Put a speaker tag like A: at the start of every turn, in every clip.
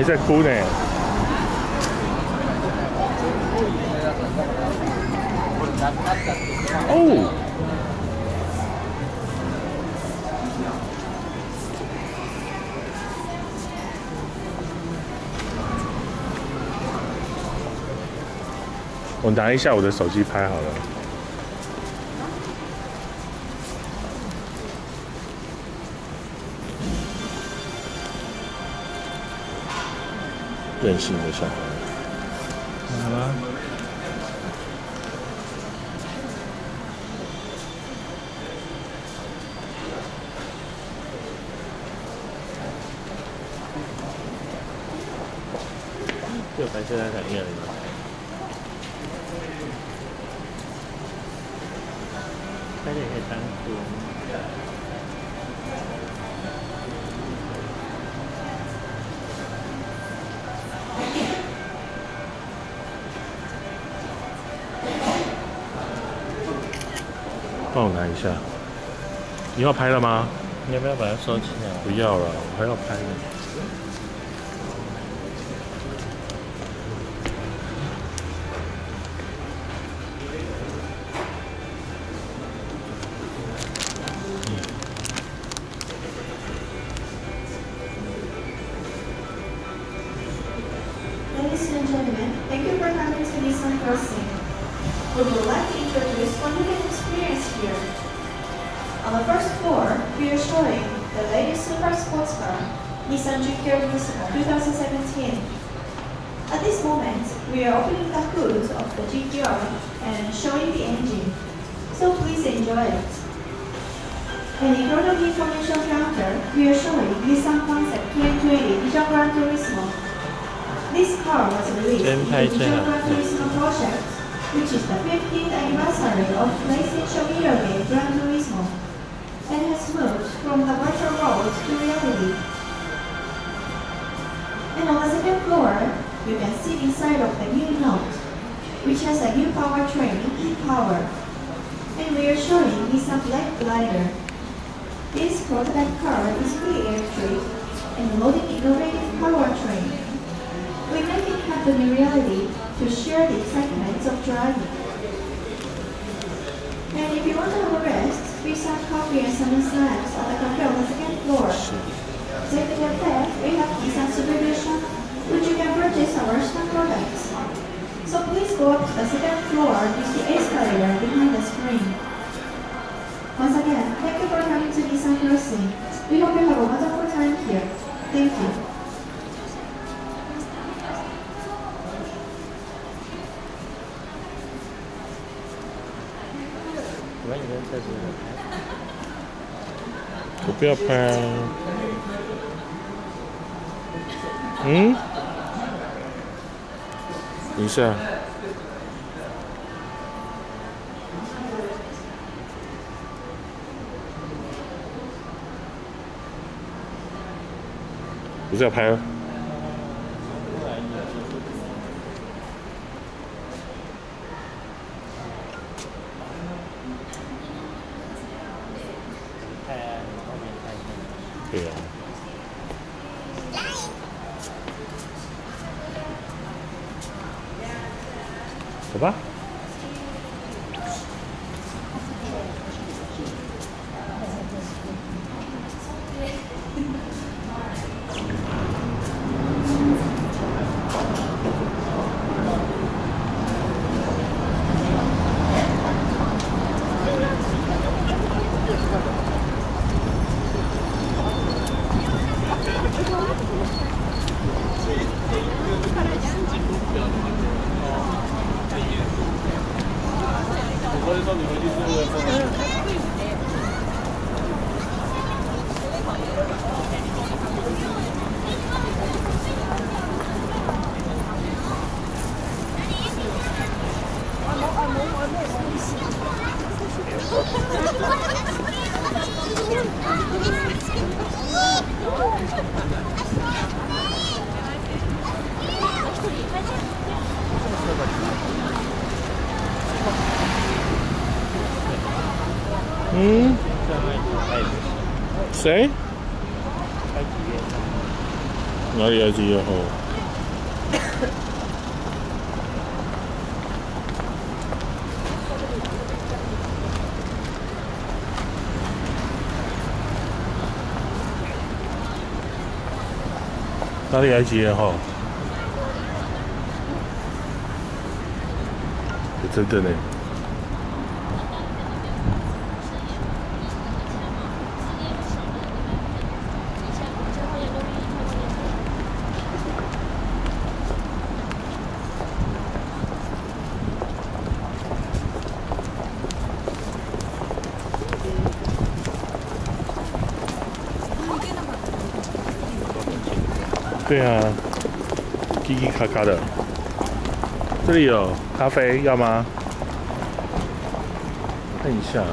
A: 还在哭呢。哦。我拿一下我的手机拍好了。任性的小孩。
B: 好了。
A: 就白色在哪里？
B: 开点黑单裤。
A: 帮我拿一下。你要拍了吗？
B: 你要不要把它收起来？
A: 不要了，我还要拍呢。
C: Nissan GT-R 2017. At this moment, we are opening the hood of the GT-R and showing the engine, so please enjoy it. And in front of the information counter, we are showing Nissan Concept 2020 Vision Gran Turismo. This car was released in the Vision Gran Turismo project, which is the 15th anniversary of PlayStation video game Gran Turismo, and has moved from the virtual world to reality. And on the second floor, you can see inside of the new Note, which has a new powertrain, e-Power. And we are showing Nissan Black Glider. This prototype car is fully electric and loading innovative powertrain. We make it happen in reality to share the excitement of driving. And if you want to have a rest, we serve coffee and some snacks at the cafe on the second floor. Second and third, we have Nissan supervision, which you can purchase our Stan products. So please go up to the second floor use the escalator behind the screen. Once again, thank you for coming to Nissan Crossing. We hope you have a wonderful time here. Thank you.
A: 我不要拍。嗯，等一下，不是要拍吗？对呀。走吧。嗯？谁？哪里来几号？哪里来几号？真的。对啊，叽叽咔咔的。这里有咖啡，要吗？看一下。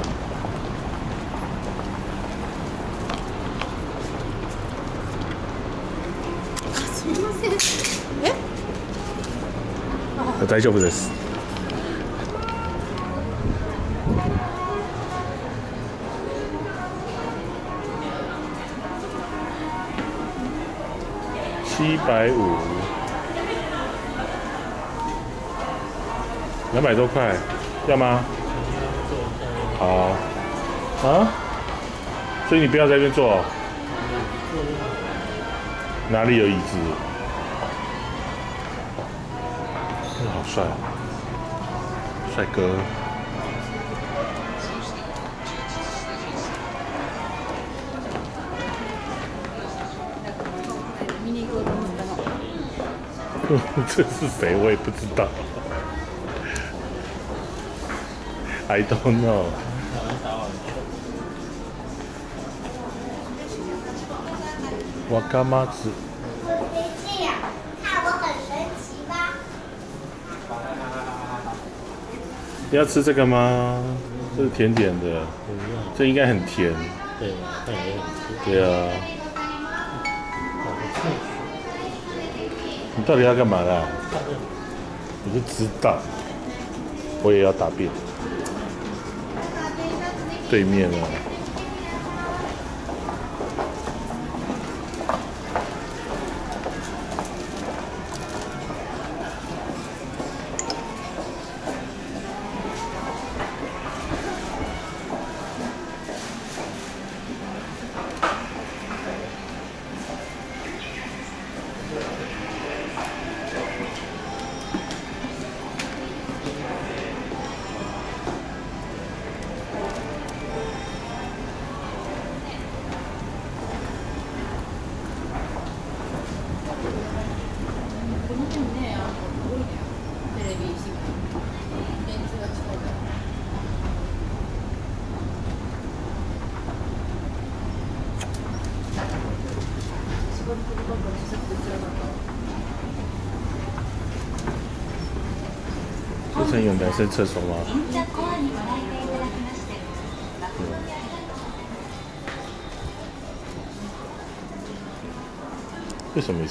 D: すみません。え？
A: 大丈夫です。 一百五，两百多块，要吗？好。啊？所以你不要在这边坐。哪里有椅子？真的好帅哦，帅哥。这是谁？我也不知道。I don't know。
B: 台湾打网球，
A: 我干妈子，
E: 别这样，看我很神奇吧？
A: 你要吃这个吗？这是甜点的，这应该很甜。
B: 对，看也很甜，
A: 对啊，你到底要干嘛啦？我就知道，我也要答辩。对面啊，这层有男生厕所吗？
E: 銀座コアにご来店いただきまして、
A: 为什么？